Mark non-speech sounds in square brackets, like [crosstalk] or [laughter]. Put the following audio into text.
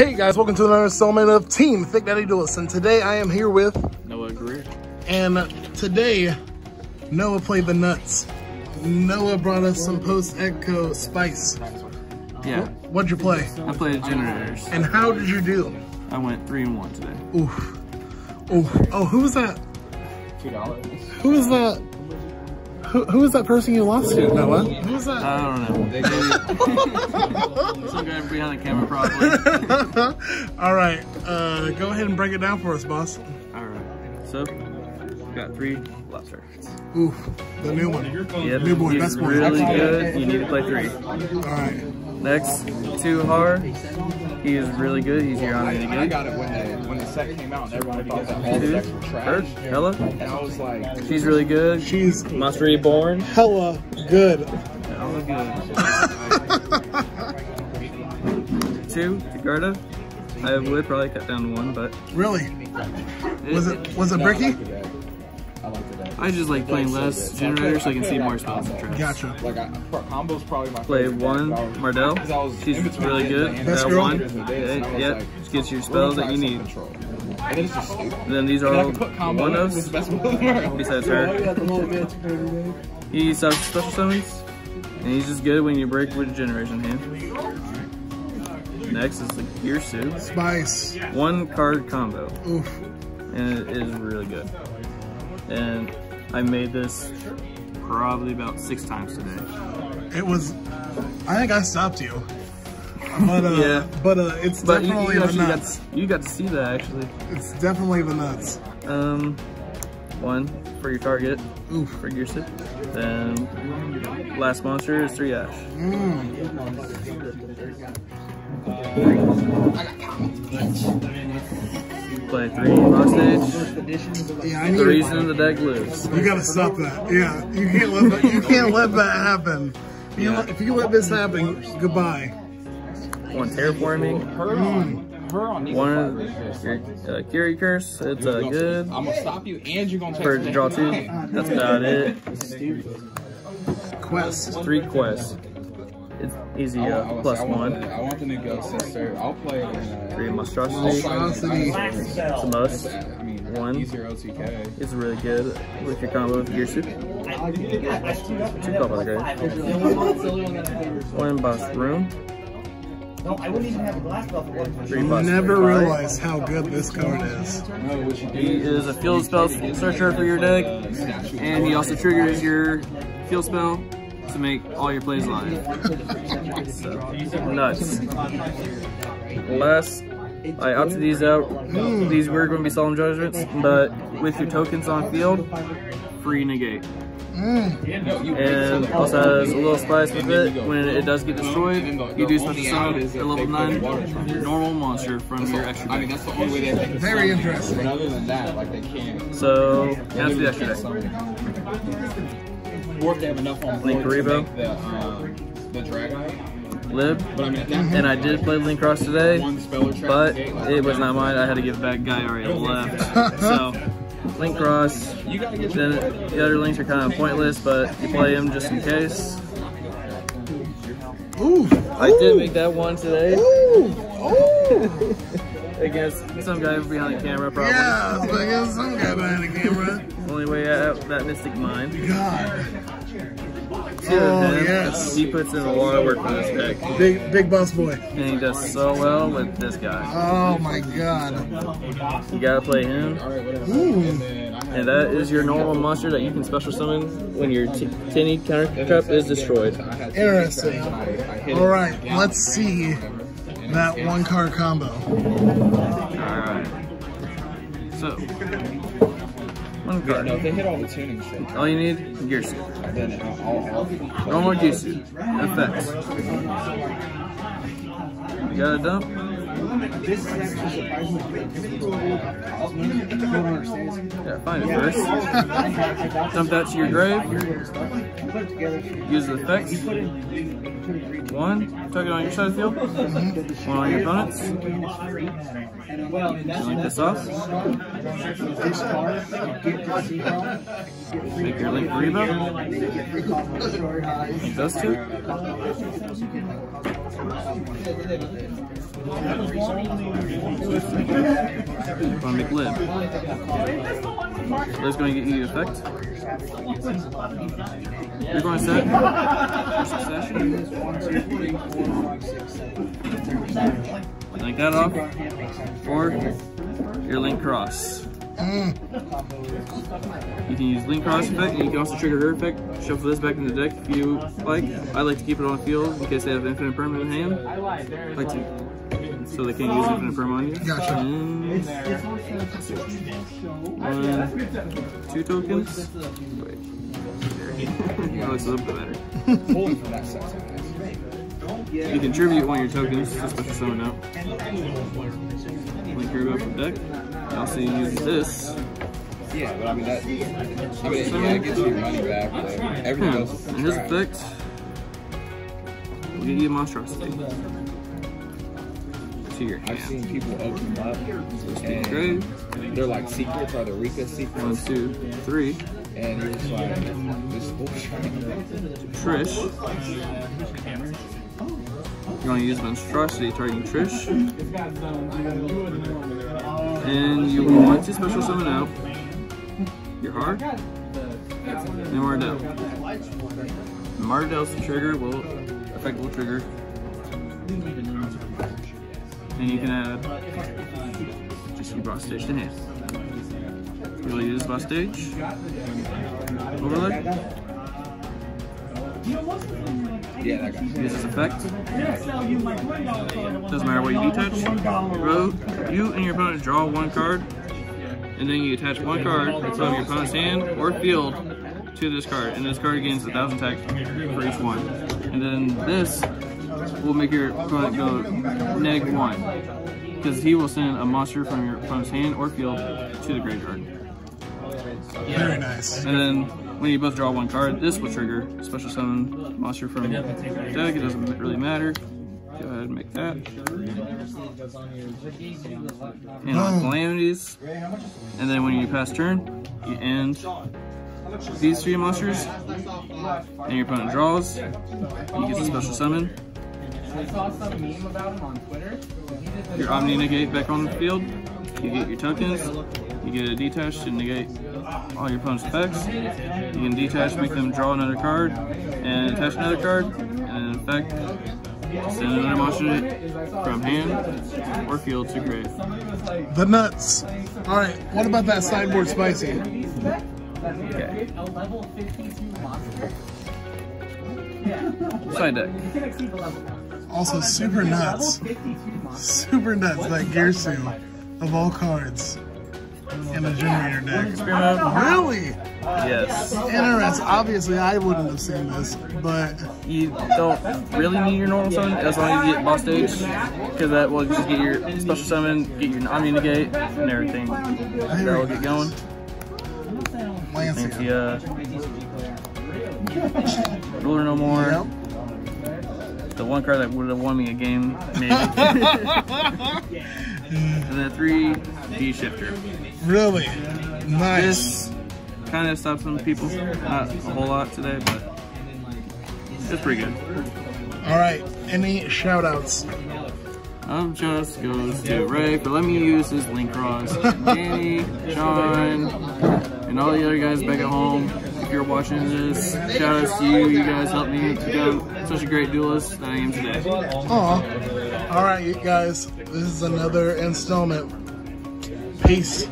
Hey guys, welcome to another installment of Team Thick Daddy Duelist, and today I am here with Noah Greer. And today, Noah played the nuts. Noah brought us some post-ETCO spice. Yeah, What'd you play? I played Generaiders. And how did you do? I went three and one today. Oof. Oh, oh, who was that? Two dollars. Who was that? Who, who was that person you lost to, Noah? Who was that? I don't know. Some guy behind the camera probably. [laughs] [laughs] All right, uh, go ahead and break it down for us, boss. All right. So, we got three lobster. Ooh, the new one. Yep. New boy, He's best boy. really good. You need to play three. All right. Next, two hard. He is really good. He's your honor to I got it when the when the set came out and everyone thought that all the Two. sets were Hurt. trash. Hella. And I was like, She's really good. She's must Reborn. hella good. Hella good. [laughs] Two, Garda. I would probably cut down one, but Really? Was it was it Bricky? I liked it. I just like playing less Generaider so I can see more spells and traps. Gotcha. Like I, combo's probably my Play one, I was- Mardel. 'cause I was She's really good. and Best That girl? one. Days and Days, and I was Yep. She gets your spells that you need. And then it's just stupid. And then these are all put combo one in, it's ofs the best move in the world. besides her. He sucks special summons. And he's just good when you break with generation hand. Next is the gear suit. Spice. One card combo. Oof. and it is really good. And I made this probably about six times today. It was. I think I stopped you. But uh, [laughs] Yeah. but uh, it's But definitely you the actually got nuts. you got to see that actually. It's definitely the nuts. Um, one for your target Oof. for gear sit. Then last monster is three ash. Mm. Play three hostage. Yeah, The reason the deck lives. You gotta stop that. Yeah, you can't let that. You can't let that happen. You Yeah. let- if you let this happen, goodbye. One terraforming. Her on, her on Nico One Fiber is uh, Curie curse. It's uh, good. I'm gonna stop you and you're gonna take For to draw two. That's about it. Quest. Three quests. It's easy uh, want, I, plus I one. The, I want the new Ghost Sister. I'll play it in uh, Three I'll monstrosity. try it in Monstrosity. It's a must. I mean, One. It's really good with your combo with gear soup. Two call by the grave. One boss room. No, I wouldn't even have a glass bell for one. Three boss Never three five. how good this card is. No, what you do He is a field spell searcher for your deck, and he also triggers your field spell to make all your plays live. So, nuts. Last, I opted these out. These were going to be solemn judgments, but with your tokens on field, free negate. And also has a little spice with it. When it does get destroyed, you do special summon a level 9 normal monster from your extra I mean, deck. that's the only way they can. Very But interesting. other than that, like they can't. So, that's the extra deck. Or if they have enough on Link board to Karibo. make the um, the Dragonite. Lib. But I mean, that point, And I did play Linkross today, one speller trap but gate, like, it was not mine. I had to give it back. Guy already left. [laughs] So, Linkross. You gotta get Then the other links are kind of pointless, but you play them just in case. Ooh. I did make that one today Ooh. Ooh. [laughs] against some guy behind the camera, probably. Yeah, I was like, there's some guy behind the camera. Only way out that Mystic Mine. God. Oh, yes. He puts in a lot of work for this deck, Big, big boss boy. and he does so well with this guy. Oh my God. You gotta play him. Alright. Ooh. And then I had And that is your normal monster that you can special summon when your tinny counter cup is destroyed. Interesting. I, I hit All it right, again, let's see that one card combo. Alright. So, one Yeah, no, card. they hit all the tuning shit. All you need, gear suit. Then I'll, I'll, Normal gear suit. Effects. You got a dump? This is actually surprisingly good. Yeah, find it first. Dump that to your grave. Use the effects. One, tuck it on your side field. One on your opponent's. You this off. Make your link. Make those two. Want to make lib. Lib's going to get you effect. You're going to set. Like that off. Or your Linkross. You can use Linkross effect, and you can also trigger her effect. Shuffle this back in the deck if you like. I like to keep it on field in case they have infinite perm in hand. I like to, so they can't use infinite perm on you. Gotcha. Mm. And one, two tokens. Wait. that looks [laughs] oh, a little bit better. Pulling from that section. You can tribute one of your tokens to special summon out. Link your go from deck. You also use this. Yeah, but I mean that. I mean, yeah, it gets you your money back. But everything Yeah. else. And his effect will give you a monstrosity. To your I've seen people open them up Great. they're like secrets, are the Rika secrets, two, three. and you're like, this bullshit. Trish. You're going to use monstrosity targeting Trish. And you want to special summon out your heart and Mardel. Mardel's trigger will effect will trigger. And you can add just your boss stage to hand. You will use boss stage. Overlay. Yeah, that guy. Use this effect. Doesn't matter what you detach. Row, you and your opponent draw one card, and then you attach one card from your opponent's hand or field to this card, and this card gains a thousand attack for each one. And then this will make your opponent go neg one, because he will send a monster from your opponent's hand or field to the graveyard. Very nice. And then when you both draw one card, this will trigger special summon monster from your deck. It doesn't really matter. Go ahead and make that. And on calamities. And then when you pass turn, you end these three monsters. And your opponent draws. You get a special summon. I saw some meme about him on Twitter. Your Omni negate back on the field. You get your tokens. You get a detach to negate all your opponent's effects. You can detach, make them draw another card, and attach another card, and in effect, send another monster from hand or field to grave. The nuts. All right. What about that sideboard spicy? Okay. A level 52 monster. Side deck. You can exceed the level. Also super nuts. Super nuts. That gear seal of all cards in a Generaider deck. Really? Yes. Interesting. Obviously, I wouldn't have seen this, but You don't really need your normal summon as long as you get boss stage, because that will just get your special summon, get your Omni negate, and everything. That will get going. Lancea. Lancea. Ruler no more. Yep. The one card that would have won me a game, maybe. [laughs] [laughs] and then three D shifter. Really? Nice. This kind of stopped some people, not a whole lot today, but it's pretty good. All right. Any shout outs? Um, just goes to Ray for letting me use his Linkross. Danny, Sean, and all the other guys back at home. You're watching this, shout out to you. You guys helped me become such a great duelist that I am today. Aw. All right, you guys. This is another installment. Peace.